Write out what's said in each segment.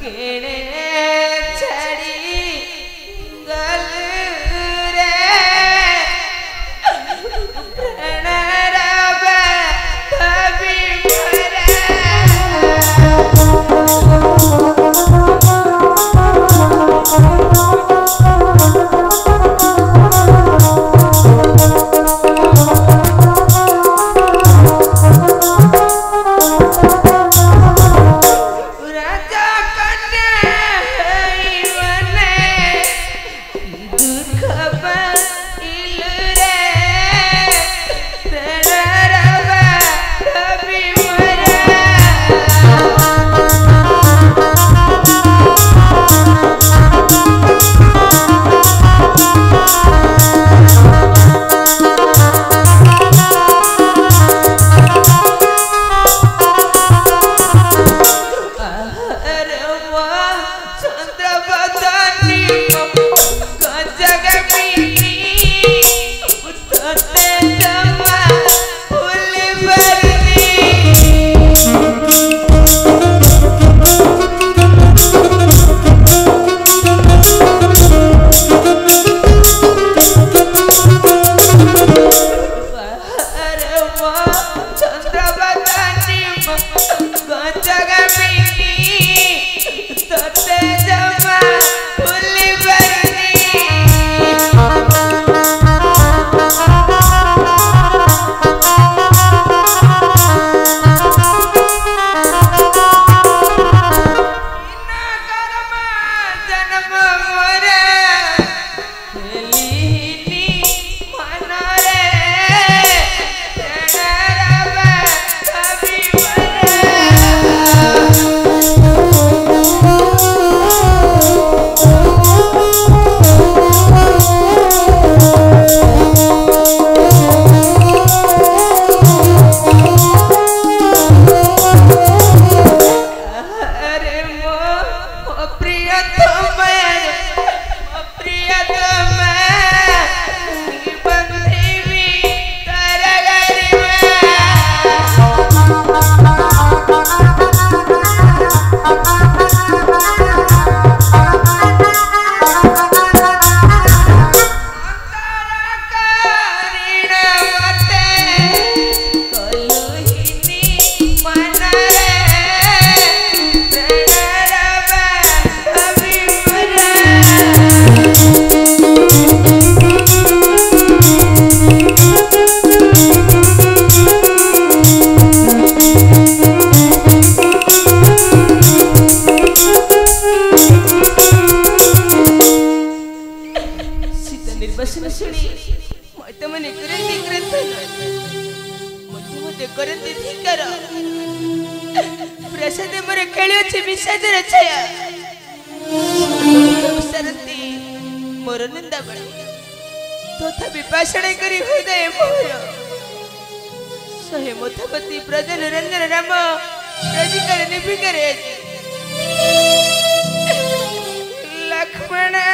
querer. Hello. आता म्हणे करंदी કરંદી મોટી મોટી કરંદી થી કરો પ્રસાદે મને ખેલ્યો છે વિષાદ રચાયા સરંતી મોરો નંદા બળ્યો તથા વિપાસણે કરી હૃદય મોર્યો સહે મોથાપતિ પ્રજન રંજન રામ રજી કરે નિભી કરે લક્ષ્મણ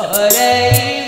Hare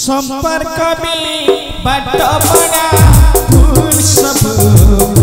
संपर्क में बट बड़ा फूल सब